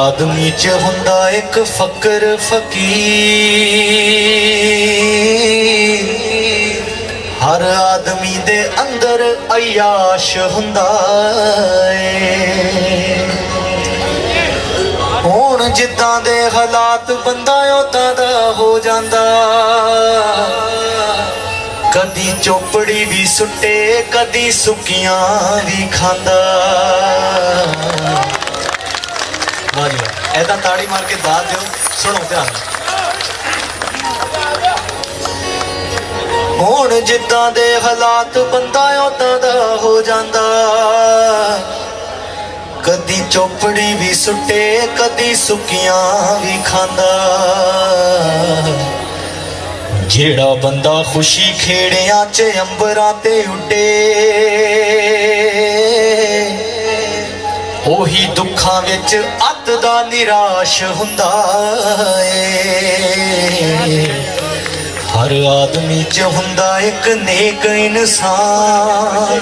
ਆਦਮੀ ਚ ਹੁੰਦਾ ਇੱਕ ਫਕਰ ਫਕੀਰ। ਹਰ ਆਦਮੀ ਦੇ ਅੰਦਰ ਅਯਾਸ਼ ਹੁੰਦਾ ਏ। ਹੁਣ ਜਿੱਦਾਂ ਦੇ ਹਾਲਾਤ ਬੰਦਾ ਉਦਾਂ ਦਾ ਹੋ ਜਾਂਦਾ। ਕਦੀ ਚੋਪੜੀ ਵੀ ਸੁੱਟੇ, ਕਦੀ ਸੁੱਕੀਆਂ ਵੀ ਖਾਂਦਾ। ਵਾਹ ਜੀ ਵਾਹ ਐਦਾਂ ਤਾੜੀ ਮਾਰ ਕੇ ਦਾਦ ਦਿਓ, ਸੁਣੋ ਧਿਆਨ ਹੁਣ ਜਿੱਦਾਂ ਦੇ ਹਾਲਾਤ ਬੰਦਾ ਉਦਾਂ ਦਾ ਹੋ ਜਾਂਦਾ। ਕਦੀ ਚੋਪੜੀ ਵੀ ਸੁੱਟੇ, ਕਦੀ ਸੁੱਕੀਆਂ ਵੀ ਖਾਂਦਾ। ਜਿਹੜਾ ਬੰਦਾ ਖੁਸ਼ੀ ਖੇੜਿਆਂ 'ਚ ਅੰਬਰਾਂ ਤੇ ਉੱਡੇ ਉਹੀ ਦੁੱਖਾਂ ਵਿੱਚ ਅੱਤ ਦਾ ਨਿਰਾਸ਼ ਹੁੰਦਾ ਏ। ਹਰ ਆਦਮੀ 'ਚ ਹੁੰਦਾ ਇੱਕ ਨੇਕ ਇਨਸਾਨ।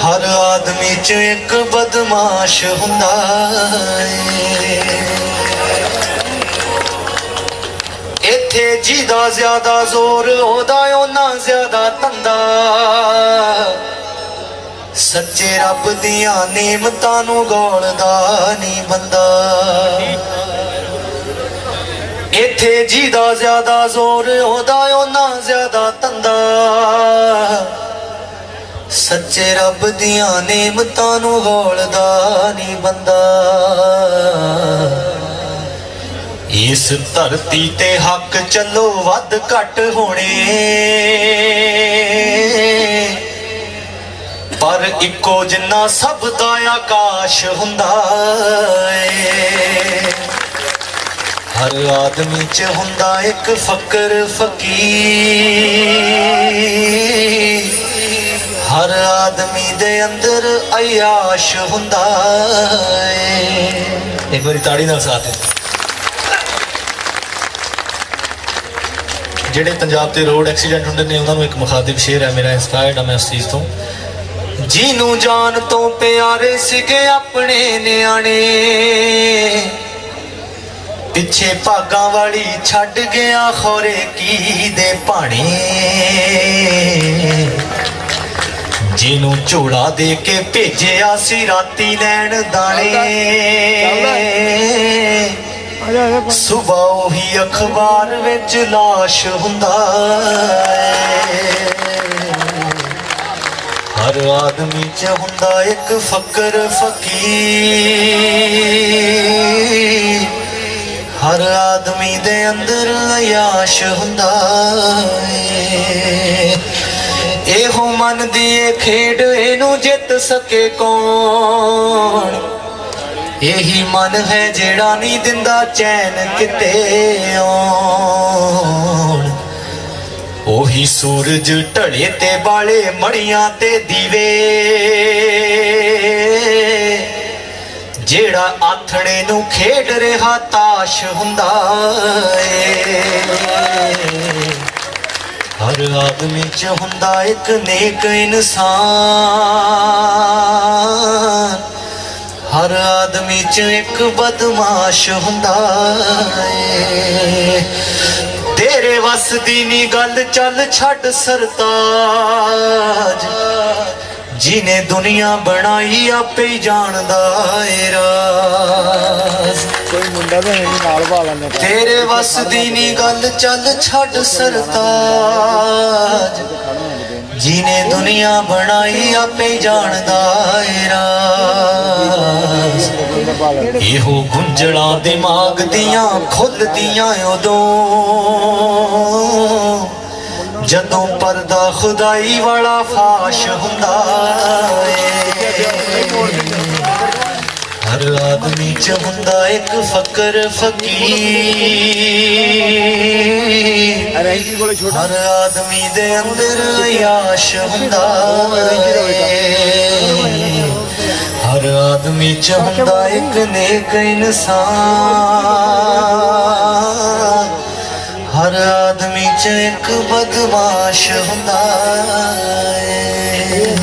ਹਰ ਆਦਮੀ 'ਚ ਇੱਕ ਬਦਮਾਸ਼ ਹੁੰਦਾ ਏ। ਇੱਥੇ ਜਿਹਦਾ ਜ਼ਿਆਦਾ ਜ਼ੋਰ, ਉਹਦਾ ਉਹਨਾਂ ਜ਼ਿਆਦਾ ਤੰਦਾ ਸੱਚੇ ਰੱਬ ਦੀਆਂ ਨੇਮਤਾਂ ਨੂੰ ਗੋਲਦਾ ਨਹੀਂ ਬੰਦਾ। ਇੱਥੇ ਜਿਹਦਾ ਜ਼ਿਆਦਾ ਜ਼ੋਰ, ਉਹਦਾ ਉਹਨਾਂ ਜ਼ਿਆਦਾ ਤੰਦਾ ਸੱਚੇ ਰੱਬ ਦੀਆਂ ਨੇਮਤਾਂ ਨੂੰ ਗੋਲਦਾ ਨਹੀਂ ਬੰਦਾ। ਇਸ ਧਰਤੀ ਤੇ ਹੱਕ ਚੱਲੋ ਵੱਧ ਘੱਟ ਹੋਣੇ। ਪਰ ਇੱਕੋ ਜਿੰਨਾ ਸਭ ਦਾ ਆਕਾਸ਼ ਹੁੰਦਾ ਏ। ਹਰ ਆਦਮੀ ਚ ਹੁੰਦਾ ਇੱਕ ਫਕਰ ਫਕੀਰ। ਹਰ ਆਦਮੀ ਦੇ ਅੰਦਰ ਅਯਾਸ਼ ਹੁੰਦਾ ਏ। ਇੱਕ ਵਾਰੀ ਤਾੜੀ ਨਾਲ ਸਾਥ ਦਿਓ ਜਿਹੜੇ ਪੰਜਾਬ ਤੇ ਰੋਡ ਐਕਸੀਡੈਂਟ ਹੁੰਦੇ ਨੇ, ਉਹਨਾਂ ਨੂੰ ਇੱਕ ਮੁਖਾਤਿਬ ਸ਼ੇਰ ਹੈ, ਮੇਰਾ ਇਨਸਪਾਇਰਡ ਆ ਮੈਂ ਉਸ ਚੀਜ਼ ਤੋਂ। ਜਿਹਨੂੰ ਜਾਨ ਤੋਂ ਪਿਆਰੇ ਸੀਗੇ ਆਪਣੇ ਨਿਆਣੇ। ਪਿੱਛੇ ਭਾਗਾਂ ਵਾਲੀ ਛੱਡ ਗਿਆ ਖੋਰੇ ਕੀ ਦੇ ਪਾਣੀ ਜਿਹਨੂੰ ਝੋਲਾ ਦੇ ਕੇ ਭੇਜਿਆ ਸੀ ਰਾਤੀ ਲੈਣ ਦਾਣੇ। ਸੁਬਾ ਉਹੀ ਅਖਬਾਰ ਵਿੱਚ ਲਾਸ਼ ਹੁੰਦਾ ਏ ਹਰ ਆਦਮੀ ਚ ਹੁੰਦਾ ਇੱਕ ਫਕਰ ਫਕੀਰ। ਹਰ ਆਦਮੀ ਦੇ ਅੰਦਰ ਅਯਾਸ਼ ਹੁੰਦਾ ਏ। ਇਹੋ ਮਨ ਦੀ ਇਹ ਖੇਡ, ਇਹਨੂੰ ਜਿੱਤ ਸਕੇ ਕੌਣ? ਇਹੀ ਮਨ ਹੈ ਜਿਹੜਾ ਨਹੀਂ ਦਿੰਦਾ ਚੈਨ ਕਿਤੇ ਆਉਣ। ਉਹੀ ਸੂਰਜ ਢਲੇ ਤੇ ਬਾਲੇ ਮੜੀਆਂ ਤੇ ਦੀਵੇ। ਜਿਹੜਾ ਆਥਣੇ ਨੂੰ ਖੇਡ ਰਿਹਾ ਤਾਸ਼ ਹੁੰਦਾ ਏ। ਹਰ ਆਦਮੀ ਚ ਹੁੰਦਾ ਇੱਕ ਨੇਕ ਇਨਸਾਨ। ਹਰ ਆਦਮੀ ਚ ਇੱਕ ਬਦਮਾਸ਼ ਹੁੰਦਾ ਏ। ਤੇਰੇ ਵਸ ਦੀ ਨੀ ਗੱਲ ਚੱਲ ਛੱਡ ਸਰਤਾਜ। ਜਿਨੇ ਦੁਨੀਆ ਬਣਾਈ ਆਪੇ ਹੀ ਜਾਣਦਾ ਏ ਰਾਜ਼। ਕੋਈ ਮੁੰਡਾ ਤਾਂ ਨਹੀਂ ਨਾਲ ਪਾ ਲੈਂਦੇ। ਤੇਰੇ ਵਸ ਦੀ ਨੀ ਗੱਲ ਚੱਲ ਛੱਡ ਸਰਤਾਜ। ਜਿਨੇ ਦੁਨੀਆ ਬਣਾਈ, ਆਪੇ ਹੀ ਜਾਣਦਾ ਏ ਰਾਜ਼। ਇਹੋ ਗੁੰਝਲਾਂ ਦਿਮਾਗ ਦੀਆਂ ਖੁੱਲਦੀਆਂ ਉਦੋਂ। ਜਦੋਂ ਪਰਦਾ ਖੁਦਾਈ ਵਾਲਾ ਫਾਸ਼ ਹੁੰਦਾ ਚ ਹੁੰਦਾ ਇੱਕ ਫਕਰ ਫਕੀਰ। ਹਰ ਆਦਮੀ ਦੇ ਅੰਦਰ ਯਾਸ਼ ਹੁੰਦਾ ਹਰ ਆਦਮੀ ਚ ਹੁੰਦਾ ਇੱਕ ਨੇਕ ਇਨਸਾਨ। ਹਰ ਆਦਮੀ ਚ ਇੱਕ ਬਦਮਾਸ਼ ਹੁੰਦਾ ਏ।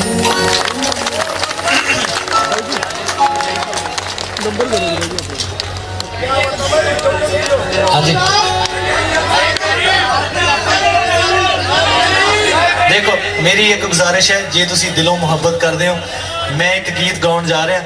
ਦੇਖੋ ਮੇਰੀ ਇੱਕ ਗੁਜ਼ਾਰਿਸ਼ ਹੈ ਜੇ ਤੁਸੀਂ ਦਿਲੋਂ ਮੁਹੱਬਤ ਕਰਦੇ ਹੋ ਮੈਂ ਇੱਕ ਗੀਤ ਗਾਉਣ ਜਾ ਰਿਹਾ